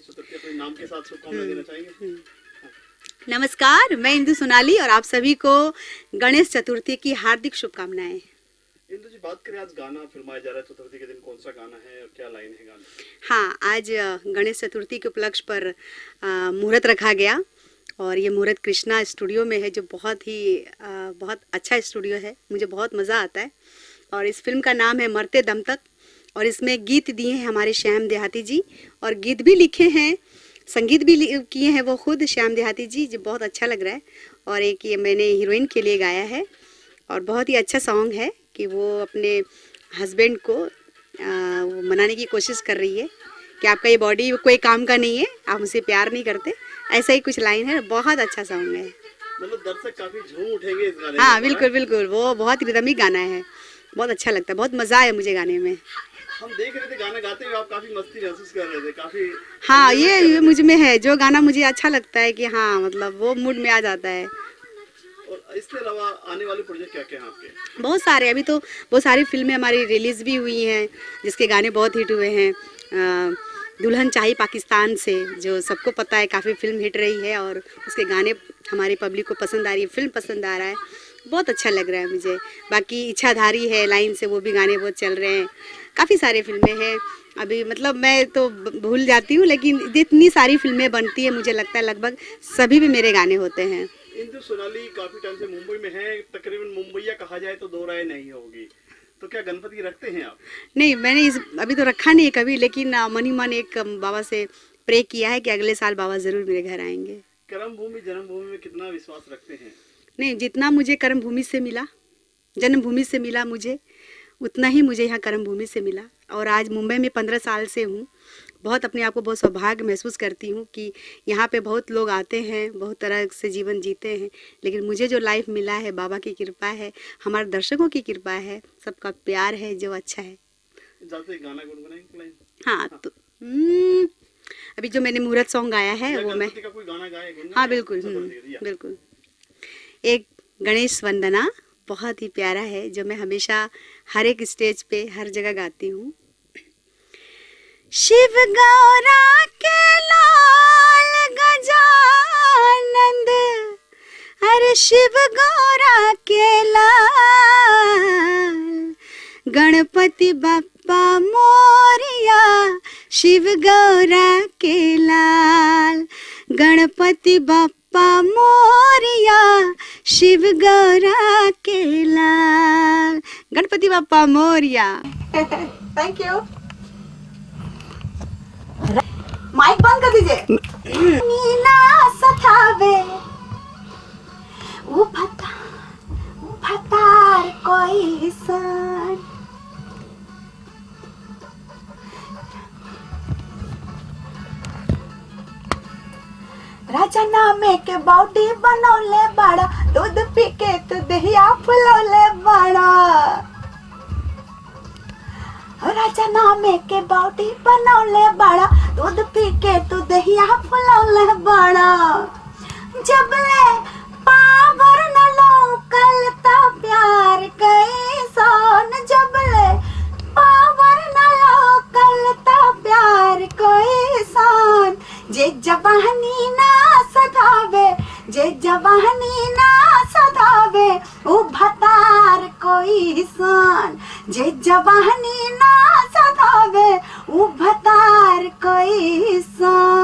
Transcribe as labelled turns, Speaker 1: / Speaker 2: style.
Speaker 1: के साथ शुभकामनाएँ देना चाहेंगे।
Speaker 2: नमस्कार मैं इंदु सोनाली और आप सभी को गणेश चतुर्थी की हार्दिक शुभकामनाएँ।
Speaker 1: इंदु जी बात करें आज गाना फिल्माया जा रहा है चतुर्थी के दिन कौन सा गाना है और क्या लाइन है गाने
Speaker 2: हाँ आज गणेश चतुर्थी के उपलक्ष्य पर मुहूर्त रखा गया और ये मुहूर्त कृष्णा स्टूडियो में है जो बहुत ही अ, बहुत अच्छा स्टूडियो है। मुझे बहुत मज़ा आता है और इस फ़िल्म का नाम है मरते दम तक। और इसमें गीत दिए हैं हमारे श्याम देहाती जी और गीत भी लिखे हैं संगीत भी किए हैं वो खुद श्याम देहाती जी जो बहुत अच्छा लग रहा है और एक ये मैंने हीरोइन के लिए गाया है और बहुत ही अच्छा सॉन्ग है कि वो अपने हस्बैंड को आ, वो मनाने की कोशिश कर रही है कि आपका ये बॉडी कोई काम का नहीं है आप मुझसे प्यार नहीं करते ऐसा ही कुछ लाइन है बहुत अच्छा सॉन्ग है।
Speaker 1: मतलब दर्शक काफ़ी झूम उठेंगे इस गाने
Speaker 2: हाँ बिल्कुल बिल्कुल वो बहुत रिदमिक गाना है बहुत अच्छा लगता है बहुत मज़ा आया मुझे गाने में।
Speaker 1: हम देख रहे थे गाना गाते हुए आप काफ़ी मस्ती महसूस कर रहे थे काफ़ी
Speaker 2: हाँ ये ये मुझमें है जो गाना मुझे अच्छा लगता है कि हाँ मतलब वो मूड में आ जाता है।
Speaker 1: और इसके अलावा आने वाले प्रोजेक्ट क्या क्या हैं आपके?
Speaker 2: बहुत सारे अभी तो बहुत सारी फ़िल्में हमारी रिलीज़ भी हुई हैं जिसके गाने बहुत हिट हुए हैं। दुल्हन चाहिए पाकिस्तान से जो सबको पता है काफ़ी फ़िल्म हिट रही है और उसके गाने हमारी पब्लिक को पसंद आ रही है फ़िल्म पसंद आ रहा है। बहुत अच्छा लग रहा है मुझे। बाकी इच्छाधारी है लाइन से वो भी गाने बहुत चल रहे हैं। काफ़ी सारे फ़िल्में हैं। अभी मतलब मैं तो भूल जाती हूँ लेकिन इतनी सारी फ़िल्में बनती है मुझे लगता है लगभग सभी भी मेरे गाने होते हैं।
Speaker 1: इंदु सोनाली काफ़ी टाइम से मुंबई में है तकरीबन मुंबईया कहा जाए तो दो राय नहीं होगी। तो क्या गणपति रखते हैं आप?
Speaker 2: नहीं मैंने इस अभी तो रखा नहीं है कभी लेकिन मनी मन एक बाबा से प्रे किया है कि अगले साल बाबा ज़रूर मेरे घर आएँगे।
Speaker 1: कर्म भूमि जन्मभूमि में कितना विश्वास रखते हैं?
Speaker 2: नहीं जितना मुझे कर्म भूमि से मिला जन्मभूमि से मिला मुझे उतना ही मुझे यहाँ कर्म भूमि से मिला। और आज मुंबई में पंद्रह साल से हूँ। बहुत अपने आप को बहुत सौभाग्य महसूस करती हूँ कि यहाँ पे बहुत लोग आते हैं बहुत तरह से जीवन जीते हैं। लेकिन मुझे जो लाइफ मिला है बाबा की कृपा है हमारे दर्शकों की कृपा है सबका प्यार है जो अच्छा है।
Speaker 1: गाना
Speaker 2: हाँ तो हम्म, अभी जो मैंने मुहूर्त सॉन्ग गाया है वो मैं? हाँ बिल्कुल हम्म। बिल्कुल। एक गणेश वंदना बहुत ही प्यारा है, जो मैं हमेशा हर एक स्टेज पे, हर जगह गाती हूँ। शिव गौरा के लाल गजानंद अरे शिव गौरा के लाल। गणपति बप्पा मोरिया, शिव गौरा के लाल। गणपति बप्पा मोरिया शिव गौरा के लाल। गणपति बापा मोरिया।
Speaker 3: थैंक यू माइक बंद कर दीजिए। नीला सतावे। उभता उभतार कोई सन राजा नामे के बॉडी बनौले बड़ा, दूध पी के तू दहिया फुलौले बड़ा। राजा नामे के बॉडी बनौले बड़ा, दूध पी के तू दहिया फुलौले बड़ा। जब ले पावर न लोकल ता प्यार कई सोन, जब ले पावर न लोकल ता प्यार कोई सोन। जे जवानी ना जे जवानी ना सदावे उ भतार कोई सन जे जवानी ना सदावे उ भतार कोई सन